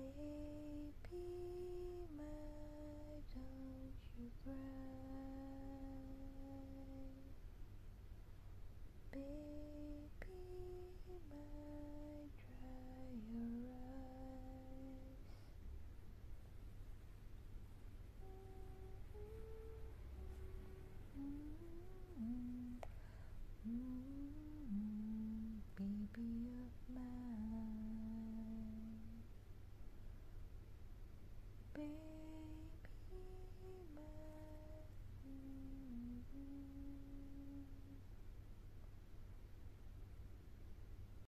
Baby, my, don't you cry? Baby, my dry your eyes. Mm -hmm. Mm -hmm. Baby of mine.